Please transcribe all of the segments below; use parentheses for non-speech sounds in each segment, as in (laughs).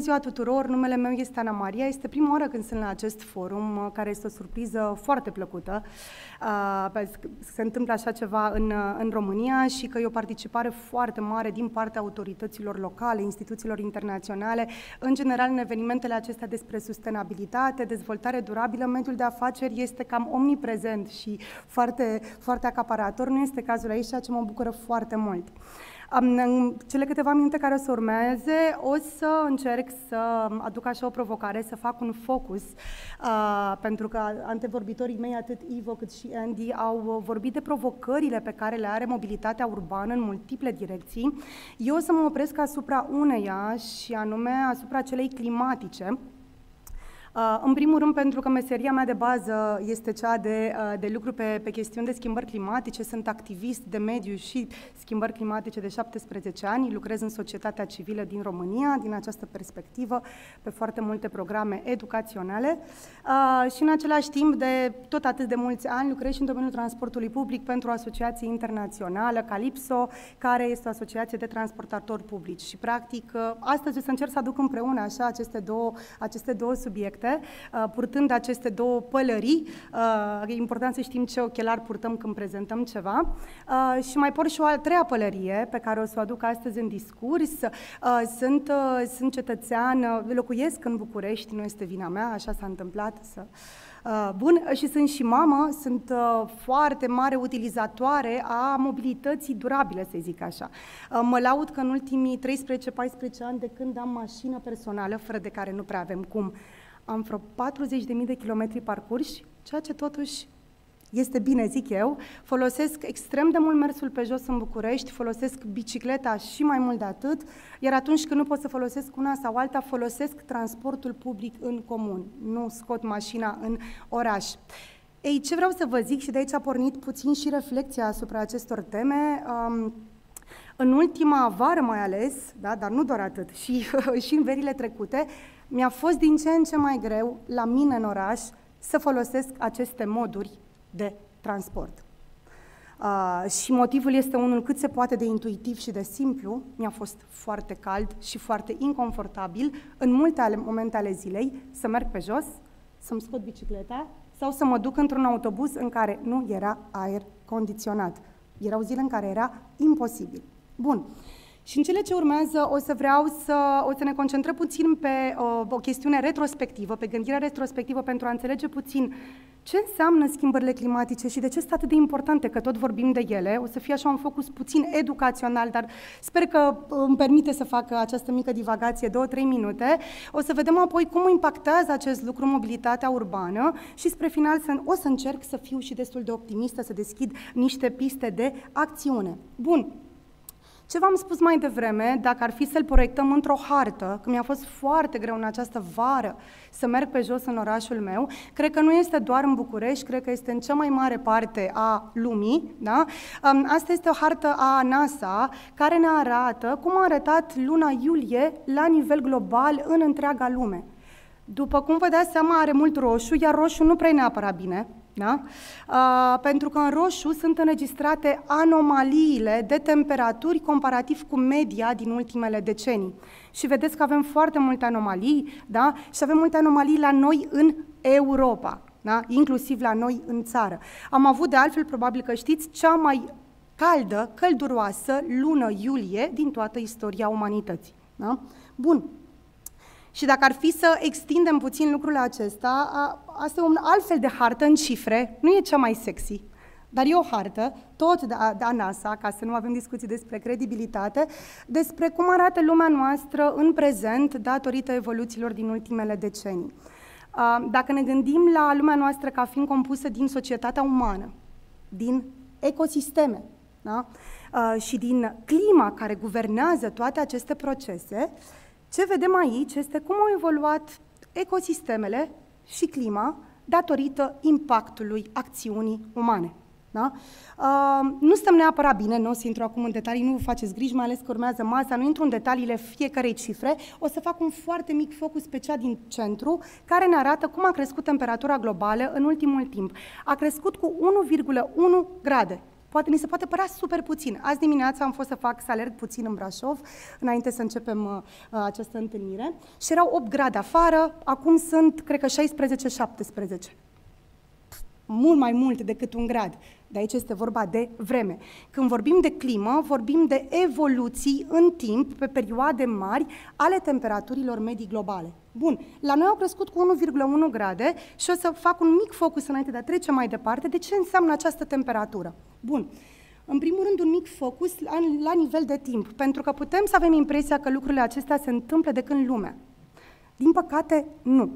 ziua tuturor, numele meu este Ana Maria. Este prima oară când sunt la acest forum, uh, care este o surpriză foarte plăcută. Uh, se întâmplă așa ceva în, uh, în România și că e o participare foarte mare din partea autorităților locale, instituțiilor internaționale, în general în evenimentele acestea despre sustenabilitate, dezvoltare durabilă, mediul de afaceri este cam omniprezent și foarte, foarte acaparator. Nu este cazul aici, ceea ce mă bucură foarte mult. În cele câteva minute care o să urmeze, o să încerc să aduc așa o provocare, să fac un focus, uh, pentru că antevorbitorii mei, atât Ivo cât și Andy, au vorbit de provocările pe care le are mobilitatea urbană în multiple direcții. Eu o să mă opresc asupra uneia și anume asupra celei climatice, Uh, în primul rând, pentru că meseria mea de bază este cea de, uh, de lucru pe, pe chestiuni de schimbări climatice, sunt activist de mediu și schimbări climatice de 17 ani, lucrez în societatea civilă din România, din această perspectivă, pe foarte multe programe educaționale uh, și în același timp, de tot atât de mulți ani, lucrez și în domeniul transportului public pentru o asociație internațională, Calipso, care este o asociație de transportatori publici. Și, practic, astăzi o să încerc să aduc împreună așa aceste două, aceste două subiecte subiecte, uh, purtând aceste două pălării. Uh, e important să știm ce ochelar purtăm când prezentăm ceva. Uh, și mai port și o a treia pălărie pe care o să o aduc astăzi în discurs. Sunt, sunt cetățean, locuiesc în București, nu este vina mea, așa s-a întâmplat să... Bun, și sunt și mamă, sunt foarte mare utilizatoare a mobilității durabile, să zic așa. Mă laud că în ultimii 13-14 ani de când am mașină personală, fără de care nu prea avem cum am vreo 40.000 de kilometri parcurși, ceea ce totuși este bine, zic eu. Folosesc extrem de mult mersul pe jos în București, folosesc bicicleta și mai mult de atât, iar atunci când nu pot să folosesc una sau alta, folosesc transportul public în comun, nu scot mașina în oraș. Ei, ce vreau să vă zic și de aici a pornit puțin și reflexia asupra acestor teme, um, în ultima vară mai ales, da, dar nu doar atât, și, (laughs) și în verile trecute, mi-a fost din ce în ce mai greu la mine în oraș să folosesc aceste moduri de transport. Uh, și motivul este unul cât se poate de intuitiv și de simplu. Mi-a fost foarte cald și foarte inconfortabil în multe ale, momente ale zilei să merg pe jos, să-mi scot bicicleta sau să mă duc într-un autobuz în care nu era aer condiționat. Erau zile în care era imposibil. Bun. Uh, și în cele ce urmează o să vreau să, o să ne concentrăm puțin pe o, o chestiune retrospectivă, pe gândirea retrospectivă pentru a înțelege puțin ce înseamnă schimbările climatice și de ce sunt atât de importante, că tot vorbim de ele. O să fie așa un focus puțin educațional, dar sper că îmi permite să fac această mică divagație, două-trei minute. O să vedem apoi cum impactează acest lucru mobilitatea urbană și spre final să, o să încerc să fiu și destul de optimistă, să deschid niște piste de acțiune. Bun, ce v-am spus mai devreme, dacă ar fi să-l proiectăm într-o hartă, că mi-a fost foarte greu în această vară să merg pe jos în orașul meu, cred că nu este doar în București, cred că este în cea mai mare parte a lumii. Da? Asta este o hartă a NASA care ne arată cum a arătat luna iulie la nivel global în întreaga lume. După cum vă dați seama, are mult roșu, iar roșu nu prea neapărat bine. Da? Uh, pentru că în roșu sunt înregistrate anomaliile de temperaturi comparativ cu media din ultimele decenii. Și vedeți că avem foarte multe anomalii, da? și avem multe anomalii la noi în Europa, da? inclusiv la noi în țară. Am avut, de altfel, probabil că știți, cea mai caldă, călduroasă lună iulie din toată istoria umanității. Da? Bun, și dacă ar fi să extindem puțin lucrul acesta, asta e un altfel de hartă în cifre, nu e cea mai sexy, dar e o hartă, tot de a, de a NASA, ca să nu avem discuții despre credibilitate, despre cum arată lumea noastră în prezent datorită evoluțiilor din ultimele decenii. Dacă ne gândim la lumea noastră ca fiind compusă din societatea umană, din ecosisteme da? și din clima care guvernează toate aceste procese, ce vedem aici este cum au evoluat ecosistemele și clima datorită impactului acțiunii umane. Da? Uh, nu stăm neapărat bine, nu o să intru acum în detalii, nu vă faceți griji, mai ales că urmează masa, nu intru în detaliile fiecarei cifre, o să fac un foarte mic focus pe cea din centru, care ne arată cum a crescut temperatura globală în ultimul timp. A crescut cu 1,1 grade Poate, ni se poate părea super puțin. Azi dimineața am fost să fac, să alerg puțin în Brașov, înainte să începem uh, uh această întâlnire, și erau 8 grade afară, acum sunt, cred că, 16-17 mult mai mult decât un grad. De aici este vorba de vreme. Când vorbim de climă, vorbim de evoluții în timp, pe perioade mari, ale temperaturilor medii globale. Bun, la noi au crescut cu 1,1 grade și o să fac un mic focus înainte de a trece mai departe de ce înseamnă această temperatură. Bun, în primul rând, un mic focus la, la nivel de timp, pentru că putem să avem impresia că lucrurile acestea se întâmplă de când lumea. Din păcate, nu.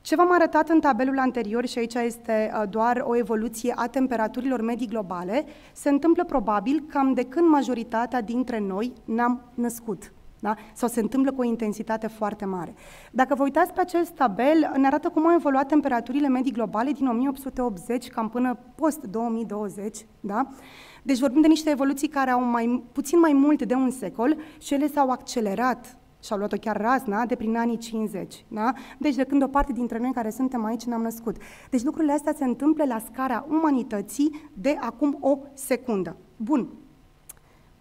Ce v-am arătat în tabelul anterior, și aici este uh, doar o evoluție a temperaturilor medii globale, se întâmplă probabil cam de când majoritatea dintre noi ne-am născut. Da? Sau se întâmplă cu o intensitate foarte mare. Dacă vă uitați pe acest tabel, ne arată cum au evoluat temperaturile medii globale din 1880 cam până post-2020. Da? Deci vorbim de niște evoluții care au mai, puțin mai mult de un secol și ele s-au accelerat și-au luat-o chiar razna de prin anii 50. Da? Deci de când o parte dintre noi care suntem aici ne-am născut. Deci lucrurile astea se întâmplă la scara umanității de acum o secundă. Bun.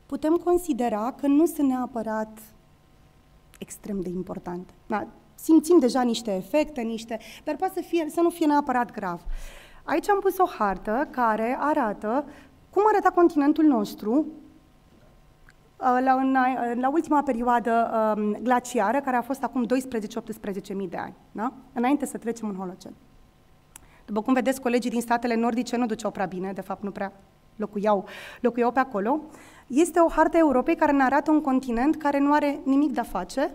Putem considera că nu sunt neapărat extrem de importante. Da? Simțim deja niște efecte, niște, dar poate să, fie, să nu fie neapărat grav. Aici am pus o hartă care arată cum arăta continentul nostru Uh, la, în, uh, la ultima perioadă um, glaciară, care a fost acum 12-18 mii de ani, da? înainte să trecem în Holocen. După cum vedeți, colegii din statele nordice nu duceau prea bine, de fapt nu prea locuiau, locuiau pe acolo. Este o hartă Europei care ne arată un continent care nu are nimic de a face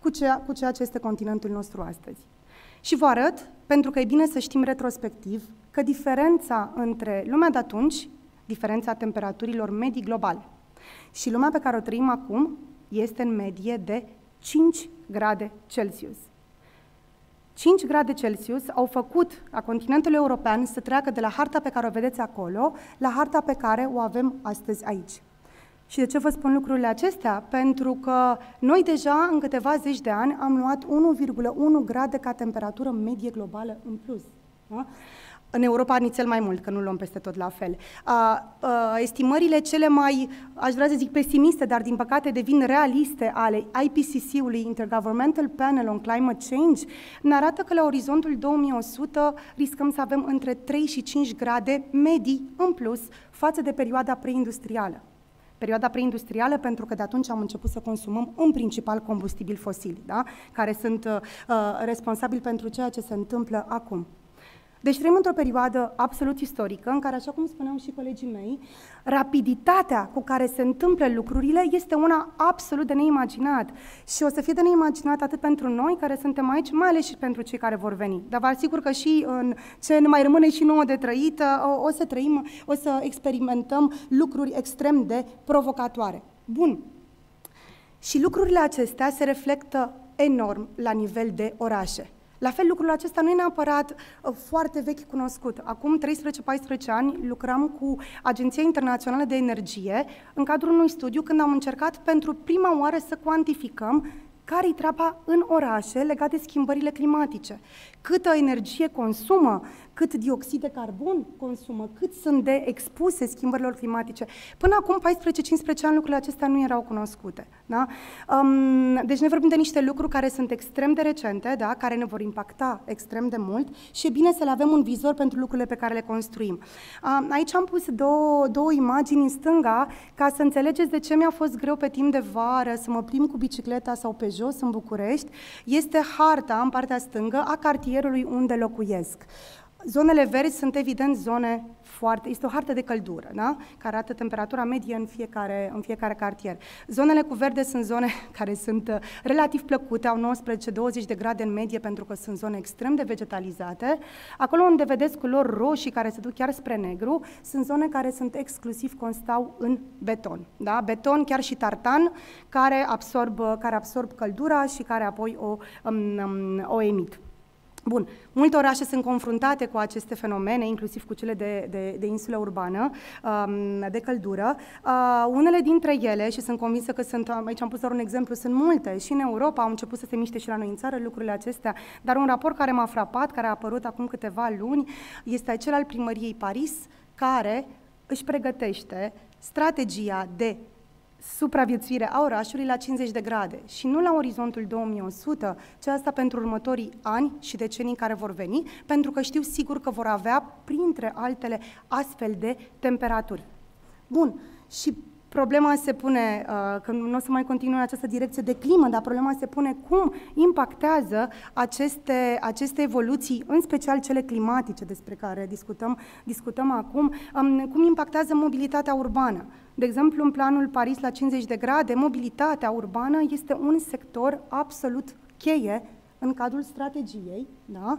cu ceea, cu ceea ce este continentul nostru astăzi. Și vă arăt, pentru că e bine să știm retrospectiv, că diferența între lumea de atunci, diferența temperaturilor medii globale, și lumea pe care o trăim acum este în medie de 5 grade Celsius. 5 grade Celsius au făcut a continentului european să treacă de la harta pe care o vedeți acolo la harta pe care o avem astăzi aici. Și de ce vă spun lucrurile acestea? Pentru că noi deja în câteva zeci de ani am luat 1,1 grade ca temperatură medie globală în plus. Da? În Europa nițel mai mult, că nu luăm peste tot la fel. A, a, estimările cele mai, aș vrea să zic pesimiste, dar din păcate devin realiste ale IPCC-ului, Intergovernmental Panel on Climate Change, ne arată că la orizontul 2100 riscăm să avem între 3 și 5 grade medii în plus față de perioada preindustrială. Perioada preindustrială, pentru că de atunci am început să consumăm în principal combustibili fosili, da? care sunt uh, responsabili pentru ceea ce se întâmplă acum. Deci trăim într-o perioadă absolut istorică în care, așa cum spuneau și colegii mei, rapiditatea cu care se întâmplă lucrurile este una absolut de neimaginat. Și o să fie de neimaginat atât pentru noi care suntem aici, mai ales și pentru cei care vor veni. Dar vă asigur că și în ce ne mai rămâne și nouă de trăit, o, o să trăim, o să experimentăm lucruri extrem de provocatoare. Bun. Și lucrurile acestea se reflectă enorm la nivel de orașe. La fel, lucrul acesta nu e neapărat uh, foarte vechi cunoscut. Acum 13-14 ani lucram cu Agenția Internațională de Energie în cadrul unui studiu când am încercat pentru prima oară să cuantificăm care-i treaba în orașe legat de schimbările climatice. Câtă energie consumă cât dioxid de carbon consumă, cât sunt de expuse schimbărilor climatice. Până acum 14-15 ani lucrurile acestea nu erau cunoscute. Da? Um, deci ne vorbim de niște lucruri care sunt extrem de recente, da? care ne vor impacta extrem de mult și e bine să le avem un vizor pentru lucrurile pe care le construim. Um, aici am pus două, două imagini în stânga ca să înțelegeți de ce mi-a fost greu pe timp de vară să mă plimb cu bicicleta sau pe jos în București. Este harta în partea stângă a cartierului unde locuiesc. Zonele verzi sunt evident zone foarte... Este o hartă de căldură, da? care arată temperatura medie în fiecare, în fiecare cartier. Zonele cu verde sunt zone (laughs) care sunt uh, relativ plăcute, au 19-20 de grade în medie pentru că sunt zone extrem de vegetalizate. Acolo unde vedeți culori roșii care se duc chiar spre negru, sunt zone care sunt exclusiv constau în beton. Da? Beton, chiar și tartan, care absorb, care absorb căldura și care apoi o, um, um, o emit. Bun, multe orașe sunt confruntate cu aceste fenomene, inclusiv cu cele de, de, de insulă urbană, um, de căldură. Uh, unele dintre ele, și sunt convinsă că sunt, aici am pus doar un exemplu, sunt multe, și în Europa au început să se miște și la noi în țară lucrurile acestea, dar un raport care m-a frapat, care a apărut acum câteva luni, este acel al primăriei Paris, care își pregătește strategia de supraviețuire a orașului la 50 de grade și nu la orizontul 2100, ci asta pentru următorii ani și decenii care vor veni, pentru că știu sigur că vor avea, printre altele, astfel de temperaturi. Bun, și Problema se pune, uh, că nu o să mai continui în această direcție de climă, dar problema se pune cum impactează aceste, aceste evoluții, în special cele climatice despre care discutăm, discutăm acum, um, cum impactează mobilitatea urbană. De exemplu, în planul Paris la 50 de grade, mobilitatea urbană este un sector absolut cheie în cadrul strategiei, da?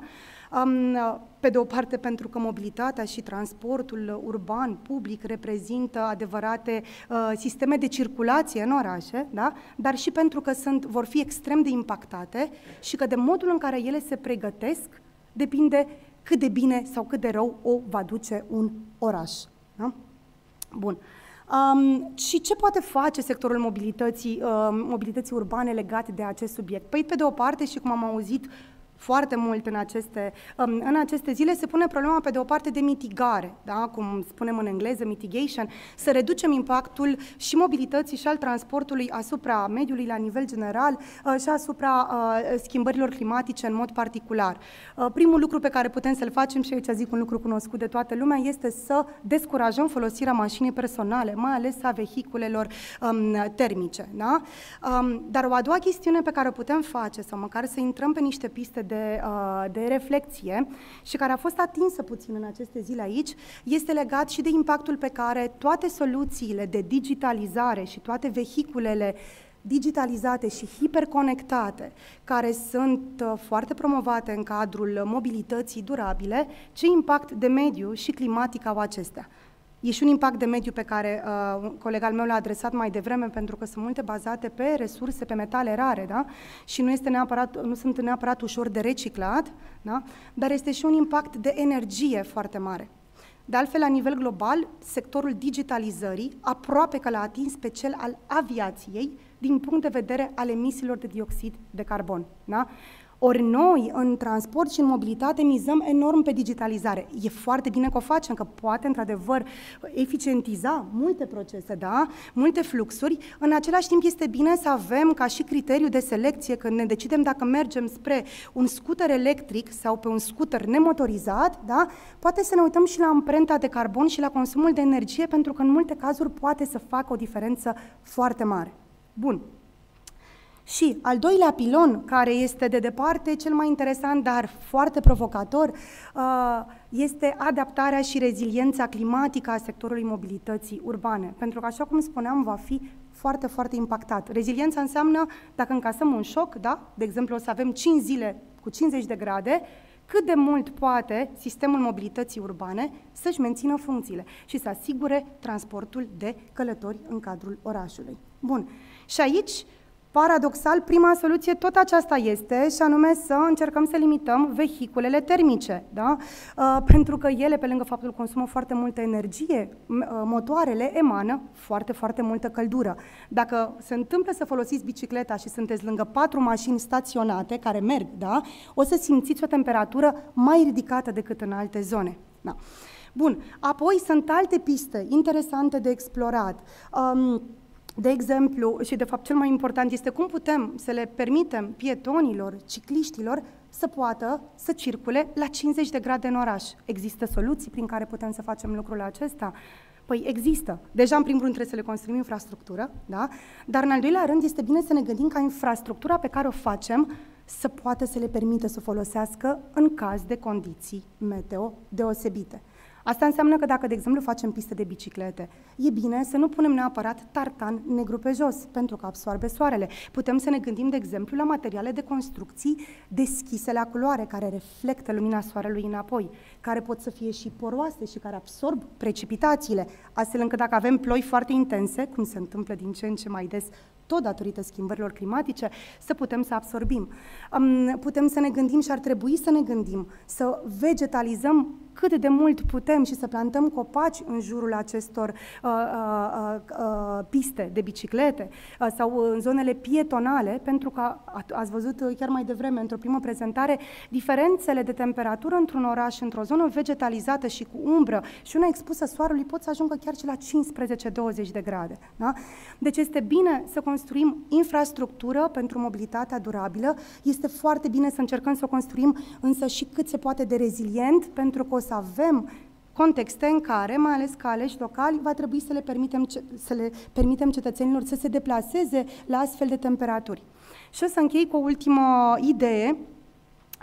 Pe de o parte, pentru că mobilitatea și transportul urban, public, reprezintă adevărate uh, sisteme de circulație în orașe, da? dar și pentru că sunt, vor fi extrem de impactate și că de modul în care ele se pregătesc depinde cât de bine sau cât de rău o va duce un oraș. Da? Bun. Um, și ce poate face sectorul mobilității, uh, mobilității urbane legat de acest subiect? Păi, pe de o parte, și cum am auzit foarte mult în aceste, um, în aceste zile, se pune problema pe de o parte de mitigare, da? cum spunem în engleză, mitigation, să reducem impactul și mobilității și al transportului asupra mediului la nivel general uh, și asupra uh, schimbărilor climatice în mod particular. Uh, primul lucru pe care putem să-l facem, și aici zic un lucru cunoscut de toată lumea, este să descurajăm folosirea mașinii personale, mai ales a vehiculelor um, termice. Da? Um, dar o a doua chestiune pe care o putem face, sau măcar să intrăm pe niște piste de, uh, de reflexie și care a fost atinsă puțin în aceste zile aici, este legat și de impactul pe care toate soluțiile de digitalizare și toate vehiculele digitalizate și hiperconectate, care sunt uh, foarte promovate în cadrul mobilității durabile, ce impact de mediu și climatic au acestea. E și un impact de mediu pe care uh, colega meu l-a adresat mai devreme, pentru că sunt multe bazate pe resurse, pe metale rare, da? Și nu, este neapărat, nu sunt neapărat ușor de reciclat, da? Dar este și un impact de energie foarte mare. De altfel, la nivel global, sectorul digitalizării aproape că l-a atins pe cel al aviației din punct de vedere al emisiilor de dioxid de carbon. Da? Ori noi, în transport și în mobilitate, mizăm enorm pe digitalizare. E foarte bine că o facem, că poate, într-adevăr, eficientiza multe procese, da? multe fluxuri. În același timp, este bine să avem ca și criteriu de selecție, când ne decidem dacă mergem spre un scooter electric sau pe un scooter nemotorizat, da? poate să ne uităm și la amprenta de carbon și la consumul de energie, pentru că în multe cazuri poate să facă o diferență foarte mare. Bun. Și al doilea pilon, care este de departe cel mai interesant, dar foarte provocator, uh, este adaptarea și reziliența climatică a sectorului mobilității urbane. Pentru că, așa cum spuneam, va fi foarte, foarte impactat. Reziliența înseamnă, dacă încasăm un șoc, da? de exemplu, o să avem 5 zile cu 50 de grade, cât de mult poate sistemul mobilității urbane să-și mențină funcțiile și să asigure transportul de călători în cadrul orașului. Bun. Și aici Paradoxal, prima soluție tot aceasta este, și anume să încercăm să limităm vehiculele termice, da? Uh, pentru că ele, pe lângă faptul că consumă foarte multă energie, uh, motoarele emană foarte, foarte multă căldură. Dacă se întâmplă să folosiți bicicleta și sunteți lângă patru mașini staționate care merg, da? o să simțiți o temperatură mai ridicată decât în alte zone. Da. Bun, apoi sunt alte piste interesante de explorat. Um, de exemplu, și de fapt cel mai important este cum putem să le permitem pietonilor, cicliștilor, să poată să circule la 50 de grade în oraș. Există soluții prin care putem să facem lucrul acesta? Păi există. Deja, în primul rând, trebuie să le construim infrastructură, da? dar, în al doilea rând, este bine să ne gândim ca infrastructura pe care o facem să poată să le permită să folosească în caz de condiții meteo deosebite. Asta înseamnă că dacă, de exemplu, facem piste de biciclete, e bine să nu punem neapărat tartan negru pe jos, pentru că absorbe soarele. Putem să ne gândim, de exemplu, la materiale de construcții deschise la culoare, care reflectă lumina soarelui înapoi, care pot să fie și poroase și care absorb precipitațiile, astfel încât dacă avem ploi foarte intense, cum se întâmplă din ce în ce mai des tot datorită schimbărilor climatice, să putem să absorbim. Um, putem să ne gândim și ar trebui să ne gândim, să vegetalizăm cât de mult putem și să plantăm copaci în jurul acestor uh, uh, uh, piste de biciclete uh, sau în zonele pietonale, pentru că ați văzut chiar mai devreme, într-o primă prezentare, diferențele de temperatură într-un oraș, într-o zonă vegetalizată și cu umbră și una expusă soarelui pot să ajungă chiar și la 15-20 de grade. Da? Deci este bine să construim infrastructură pentru mobilitatea durabilă, este foarte bine să încercăm să o construim însă și cât se poate de rezilient, pentru că o să avem contexte în care, mai ales ca aleși locali, va trebui să le, permitem, să le permitem cetățenilor să se deplaseze la astfel de temperaturi. Și o să închei cu o ultimă idee,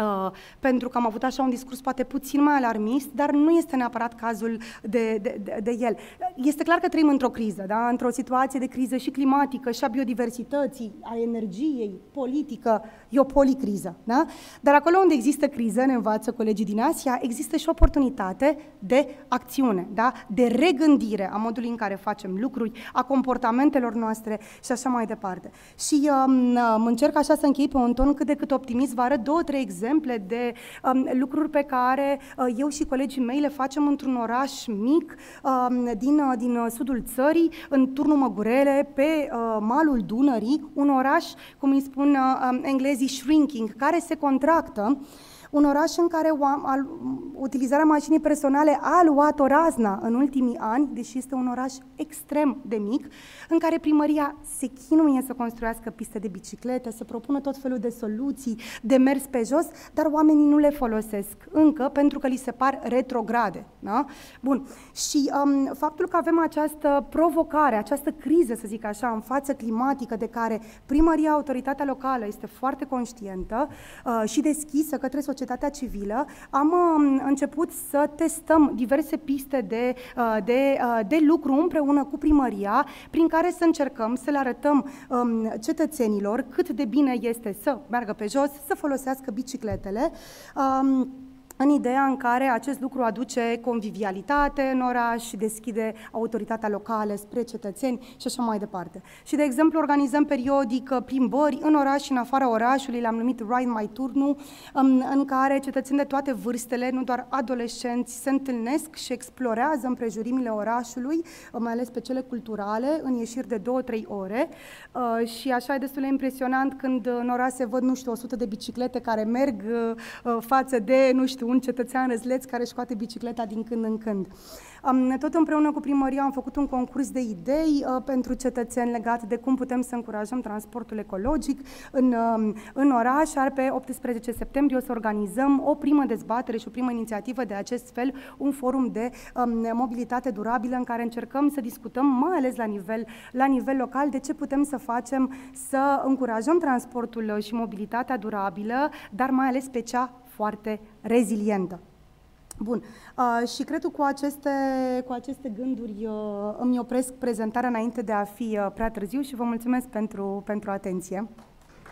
Uh, pentru că am avut așa un discurs poate puțin mai alarmist, dar nu este neapărat cazul de, de, de, de el. Este clar că trăim într-o criză, da? într-o situație de criză și climatică, și a biodiversității, a energiei, politică, e o policriză. Da? Dar acolo unde există criză, ne învață colegii din Asia, există și oportunitate de acțiune, da? de regândire a modului în care facem lucruri, a comportamentelor noastre și așa mai departe. Și um, um încerc așa să închei pe un ton cât de cât optimist, vă arăt două, trei exemple exemple de um, lucruri pe care uh, eu și colegii mei le facem într-un oraș mic um, din, uh, din sudul țării, în turnul Măgurele, pe uh, malul Dunării, un oraș, cum îi spun uh, um, englezii, shrinking, care se contractă un oraș în care utilizarea mașinii personale a luat o razna în ultimii ani, deși este un oraș extrem de mic, în care primăria se chinuie să construiască piste de biciclete, să propună tot felul de soluții de mers pe jos, dar oamenii nu le folosesc încă pentru că li se par retrograde. Da? Bun. Și um, faptul că avem această provocare, această criză, să zic așa, în față climatică, de care primăria, autoritatea locală este foarte conștientă uh, și deschisă către societatea civilă, am um, început să testăm diverse piste de, uh, de, uh, de lucru împreună cu primăria, prin care să încercăm să le arătăm um, cetățenilor cât de bine este să meargă pe jos, să folosească bicicletele. Um, în ideea în care acest lucru aduce convivialitate în oraș și deschide autoritatea locală spre cetățeni și așa mai departe. Și, de exemplu, organizăm periodic uh, plimbări în oraș și în afara orașului, le-am numit Ride My Turnu, um, în care cetățeni de toate vârstele, nu doar adolescenți, se întâlnesc și explorează împrejurimile orașului, uh, mai ales pe cele culturale, în ieșiri de 2-3 ore. Uh, și așa e destul de impresionant când în oraș se văd, nu știu, 100 de biciclete care merg față de, nu știu, un cetățean răzleț care își scoate bicicleta din când în când. Tot împreună cu primăria am făcut un concurs de idei uh, pentru cetățeni legat de cum putem să încurajăm transportul ecologic în, um, în oraș, iar pe 18 septembrie o să organizăm o primă dezbatere și o primă inițiativă de acest fel, un forum de um, mobilitate durabilă în care încercăm să discutăm, mai ales la nivel, la nivel local, de ce putem să facem să încurajăm transportul și mobilitatea durabilă, dar mai ales pe cea foarte rezilientă. Bun. Uh, și cred că cu aceste, cu aceste gânduri uh, îmi opresc prezentarea înainte de a fi uh, prea târziu și vă mulțumesc pentru, pentru atenție.